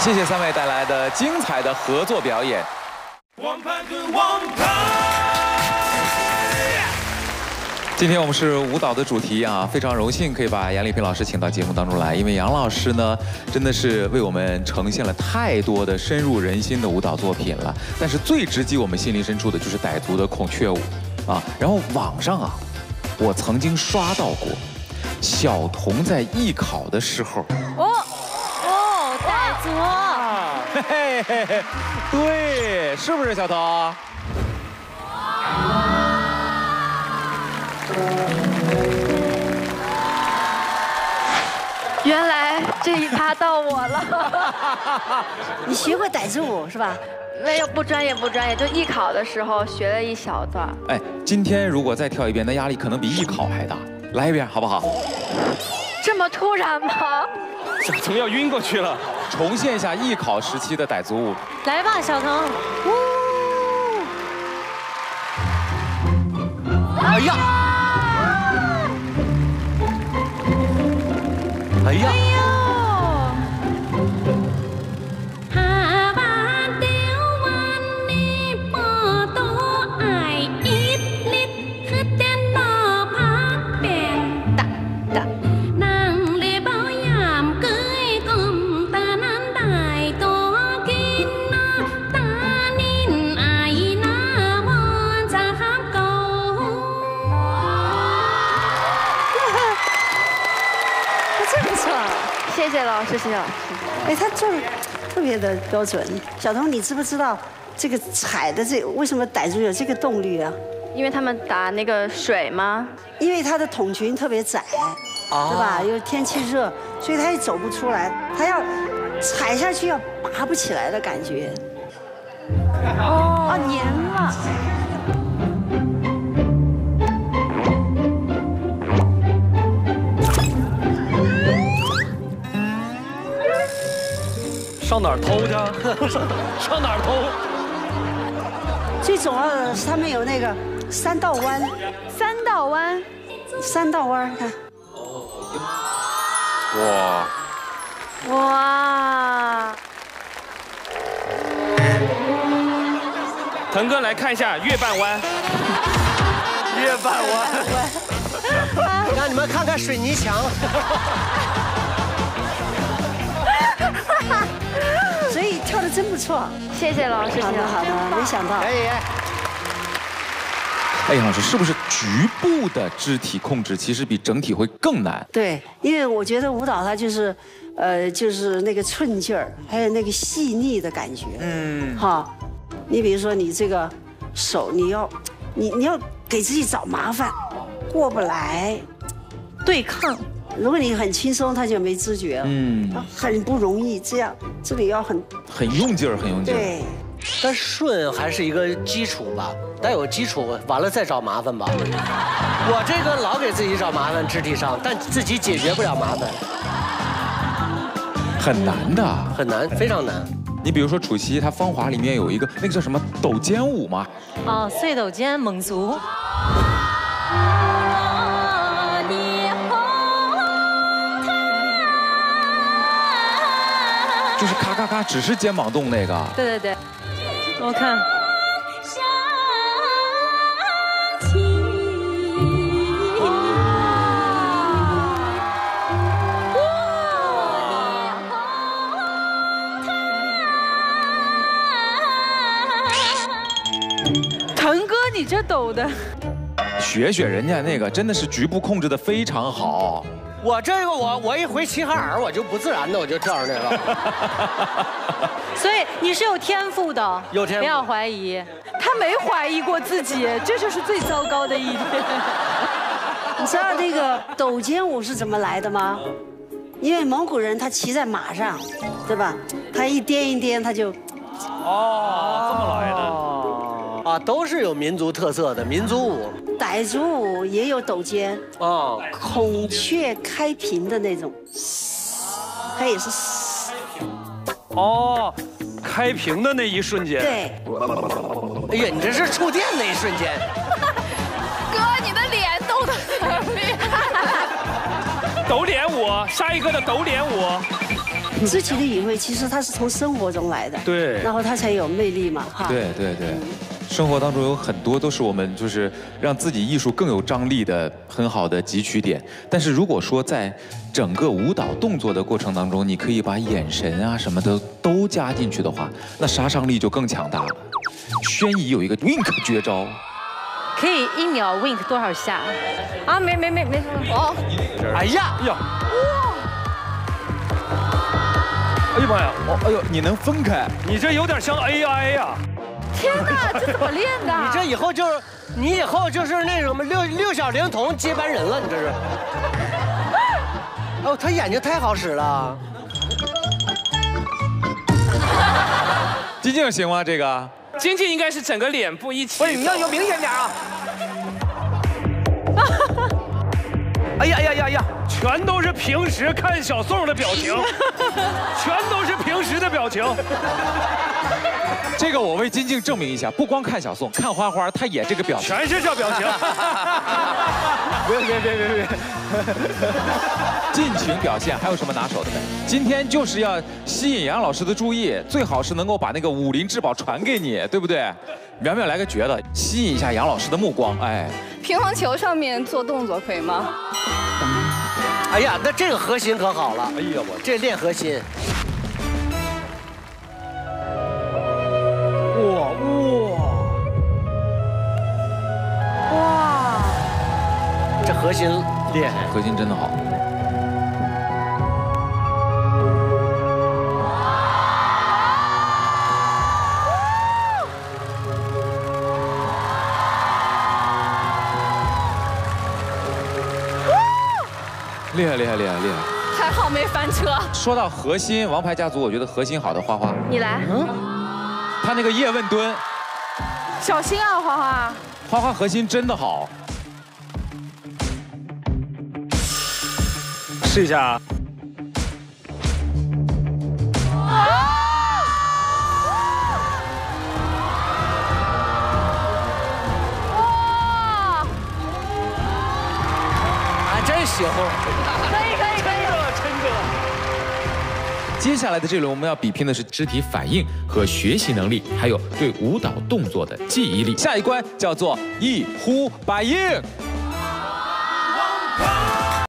谢谢三位带来的精彩的合作表演。王牌对王牌。今天我们是舞蹈的主题啊，非常荣幸可以把杨丽萍老师请到节目当中来，因为杨老师呢真的是为我们呈现了太多的深入人心的舞蹈作品了。但是最直击我们心灵深处的就是傣族的孔雀舞啊。然后网上啊，我曾经刷到过小童在艺考的时候，哦哦，傣族，嘿嘿嘿，对，是不是小童？原来这一趴到我了。你学会傣族舞是吧？没有，不专业，不专业，就艺考的时候学了一小段。哎，今天如果再跳一遍，那压力可能比艺考还大。来一遍好不好？这么突然吗？小腾要晕过去了。重现一下艺考时期的傣族舞。来吧，小童。哎呀！哎呀！谢谢老师。谢谢老师哎，他做的特别的标准。小童，你知不知道这个踩的这为什么傣族有这个动力啊？因为他们打那个水吗？因为他的筒裙特别窄，对吧？又天气热，所以他也走不出来。他要踩下去要拔不起来的感觉。哦，黏了。上哪儿偷去？上哪儿偷？最主要的是他们有那个三道弯，三道弯，三道弯，看。哇！哇！腾哥来看一下月半弯，月半弯，让你们看看水泥墙。真不错，谢谢老师。好的好的，没想到。可以。哎，杨老师，是不是局部的肢体控制其实比整体会更难？对，因为我觉得舞蹈它就是，呃，就是那个寸劲儿，还有那个细腻的感觉。嗯。哈，你比如说你这个手，你要，你你要给自己找麻烦，过不来，对抗。如果你很轻松，他就没知觉。嗯，很不容易。这样，这里要很很用劲儿，很用劲儿。对，但顺还是一个基础吧，得有基础，完了再找麻烦吧。我这个老给自己找麻烦，肢体上，但自己解决不了麻烦，很难的，很难，非常难。你比如说，楚曦，他芳华里面有一个那个叫什么抖肩舞吗？哦，碎抖肩，蒙族。就是咔咔咔，只是肩膀动那个。对对对，我看。腾哥，你这抖的。学学人家那个，真的是局部控制的非常好。我这个我我一回齐哈尔，我就不自然的我就跳上来了。所以你是有天赋的，有天赋，不要怀疑。他没怀疑过自己，这就是最糟糕的一点。你知道那个抖肩舞是怎么来的吗？因为蒙古人他骑在马上，对吧？他一颠一颠，他就。哦，这么来的。啊，都是有民族特色的民族舞。傣族舞也有抖肩哦，孔雀开屏的那种，它也是哦，开屏的那一瞬间。对。哎呀，你这是触电那一瞬间。哥，你的脸抖的很厉害。抖脸舞，下一个的抖脸舞。肢体的隐晦，其实它是从生活中来的，对然后它才有魅力嘛，哈。对对对，生活当中有很多都是我们就是让自己艺术更有张力的很好的汲取点。但是如果说在整个舞蹈动作的过程当中，你可以把眼神啊什么的都加进去的话，那杀伤力就更强大了。轩怡有一个 wink 绝招，可以一秒 wink 多少下？啊，没没没没哦，哎呀，哎呀，哎呀妈呀，哦，哎呦，你能分开？你这有点像 AI 呀、天哪，这怎么练的？你这以后就是你以后就是那什么六六小龄童接班人了，你这是。哦，他眼睛太好使了。金靖行吗？这个金靖应该是整个脸部一起。不是，你要有明显点啊！哎呀哎呀哎呀呀！全都是平时看小宋的表情，全都是平时的表情。这个我为金靖证明一下，不光看小宋，看花花他也这个表情。全是这表情。别别别别别！尽情表现，还有什么拿手的没？今天就是要吸引杨老师的注意，最好是能够把那个武林至宝传给你，对不对？苗苗来个绝的，吸引一下杨老师的目光，哎，乒乓球上面做动作可以吗？哎呀，那这个核心可好了。哎呀我这练核心。哇哇！哇，这核心厉害。核心真的好。害厉害厉害！还好没翻车。说到核心，王牌家族，我觉得核心好的花花，你来，嗯他那个叶问蹲，小心啊，花花。花花核心真的好。试一下啊！哇，还真行。接下来的这轮我们要比拼的是肢体反应和学习能力，还有对舞蹈动作的记忆力。下一关叫做一呼百应。